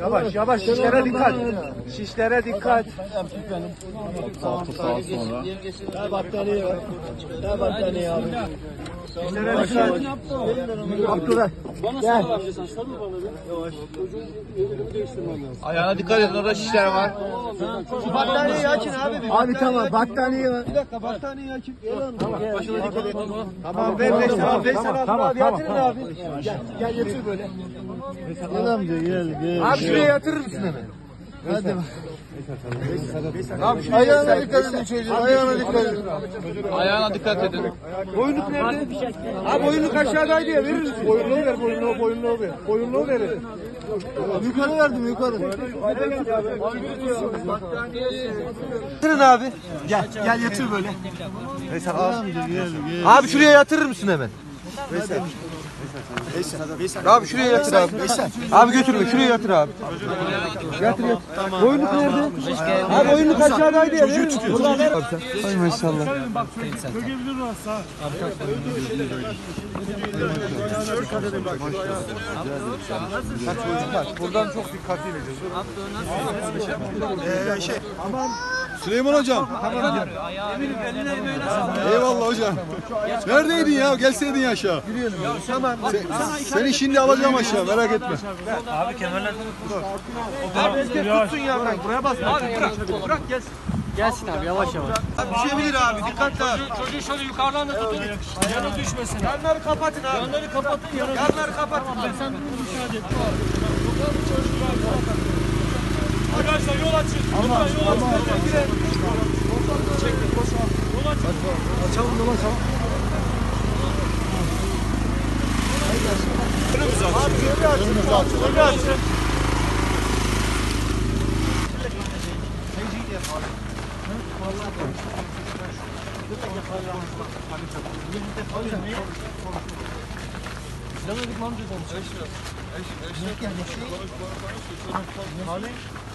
Yavaş yavaş şişlere dikkat. Şişlere dikkat. Altı saat sonra. Ver battaniye ver. Ver battaniye abi. Şişlere dikkat. Abdullah. Gel. Ayağına dikkat edin orada şişler var. Şu battaniyeyi açın abi. Abi tamam battaniye var. Bir dakika battaniyeyi açın. Tamam başına dikkat et. Tamam ver Veysel abi. Veysel abi. Abi yatırın abi. Gel, gel yatır böyle. Amca gel gel. Abi şuraya yatırır mısın hemen? Hadi. Abi Ayağına dikkat edin çocuğum. Ayağına dikkat edin. Ayağına dikkat edin. Boyunluk nerede? Abi boyunluk aşağıdaydı ya verir misin? Boyunluğu ver boyunluğu boyunluğu ver. Boyunluğu ver. Yukarı verdim yukarı. Yatırın abi. Gel gel yatır böyle. Abi şuraya yatırır mısın hemen? Veysel. Abi şuraya yatır abi. Abi götürme şuraya yatır abi. Yatır yatır. Boyunluk nerede? Abi boyunluk aşağıdaydı ya. Çocuğu tutuyor. Ay maşallah. Buradan çok dikkatli edeceğiz. Ee, şey, Süleyman hocam. Eyvallah hocam. Neredeydin ya? Gelseydin ya aşağı. Tamam. Seni şimdi alacağım aşağı merak etme. Herkes tutsun ya bırak. Buraya bas. Abi bırak. Bırak gelsin. Gelsin abi yavaş yavaş. Abi düşebilir abi. Dikkatli abi. Çocuğu şöyle yukarıdan da tutun. Yanı düşmesin. Yanları kapatın abi. Yanları kapatın. Yanları kapatın. Sen bir müsaade et. Arkadaşlar yol açın. Lütfen yol açın. Önümüzü açın. Önümüzü açın. Sen de bir mamcı olmuş. Eşit, eşit, eşit. Ne kadar şey? Hali?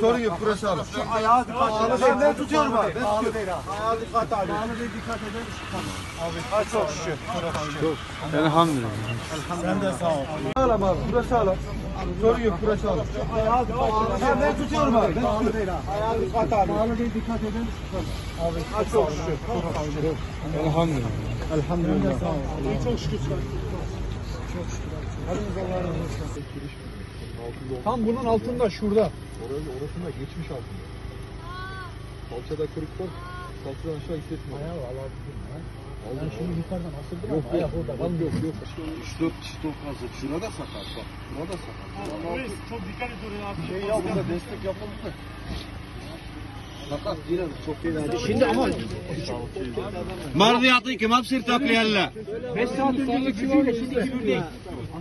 Sorun yok burası sağlam. Şu ayağı dikkat Ben, ben tutuyorum abi. Ben tutuyorum. Ayağı dikkat abi. dikkat edin. Abi. Ha çok şükür. Elhamdülillah. Sağlam abi. Burası sağlam. Sorun yok burası sağlam. Şu ayağı dikkat Ben, ben tutuyorum abi. Ben tutuyorum. Ayağı dikkat abi. Bağlı değil dikkat edin. Abi. Ha çok şükür. Elhamdülillah. Elhamdülillah. Sağ ol. Çok şükür. Tam bunun altında şurada. Orası, orasında geçmiş altında. Kalçada kırık var. Kalçadan aşağı hissetmiyor. Ayağı valla. Ben şimdi yukarıdan asıldım yok, Ayak orada. Yok yok yok. 3-4 çift fazla. Şurada sakat bak. Şurada sakat. Çok dikkat et oraya abi. Şey ya burada destek yapıldı da. Sakat yine çok değil. Şimdi ama Mardiyatı kebap sırtı aplayalla. 5 saat önce geçiyordu şimdi 2 değil.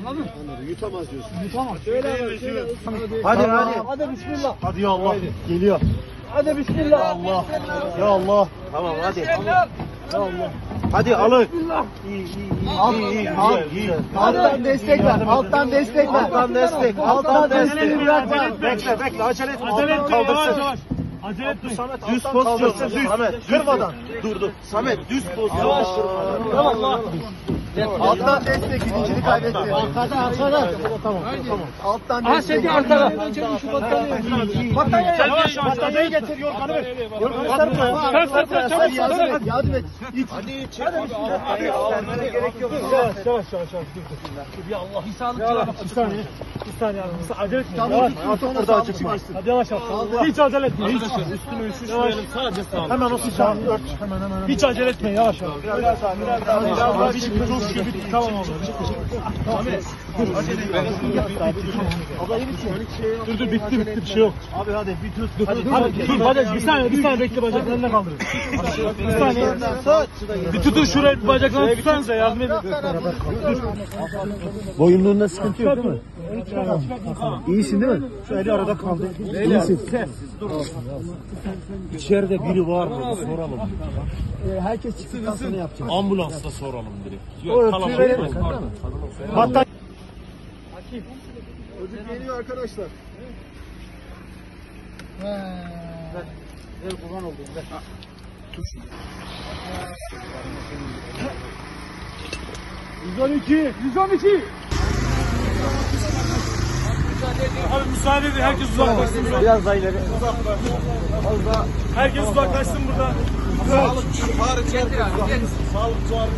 Anladın mı? Yutamaz diyorsun. Yutamaz. Şöyle Hadi hadi. Hadi bismillah. Hadi ya Allah. Geliyor. Hadi bismillah. Allah. Ya Allah. Tamam hadi. Ya Allah. Hadi alın. İyi iyi iyi iyi iyi. iyi. Alttan destek ver. Alttan destek ver. Alttan destek. Alttan destek. Bekle bekle acele etme. Acele etme yavaş kaldırsın. yavaş. Acele etme. Düz pozisyon. Düz. Samet kırmadan. Dur dur. Samet düz pozisyon. Yavaş. Tamam. Alttan destek ikincini kaybetti. Arkada arkada. Tamam tamam. Alttan destek. Ha arkada. Şu battaniye. Battaniye. Battaniyeyi getir yorganı ver. Yorganı sarma. Sar, sar, sar, çabuk, Yardım sar. et. Yardım et. İt. Hadi iç. Hadi. Hadi. gerek yok. Yavaş yavaş yavaş. Ya Allah. Bir sağlık çıkar. Bir saniye. Bir saniye. Acele etme. Tamam, Yavaş. Orada çıkarsın. Hadi yavaş yavaş. Hiç acele etme. Hiç. Üstünü üşüşmeyelim. Sadece sağlık. Hemen o sıcağı ört. Hemen hemen. Hiç acele etme. Yavaş yavaş. Biraz daha. Biraz daha. Biraz daha. Şükür bitti. Tamam oldu. Dur. Acele etme. Abla iyi misin? Dur dur bitti bitti bir şey yok. Abi hadi bir dur. Dur hadi dur hadi bir saniye bir saniye bekle bacaklarını kaldırın. Bir saniye. Bir tutun şuraya bacaklarını tutsanıza yardım edin. Boyunluğunda sıkıntı yok değil mi? İyisin değil mi? Şöyle arada kaldı. İyisin. İçeride biri var mı? Soralım. Herkes çıktıktan sonra yapacağız. Ambulansta soralım direkt. Tüy verelim. Hatta Çocuk geliyor arkadaşlar. Abi müsaade edin herkes uzaklaşsın. Biraz daha ileri. Herkes uzaklaşsın burada. Sağlık, çağrı, Sağlık, çağrı,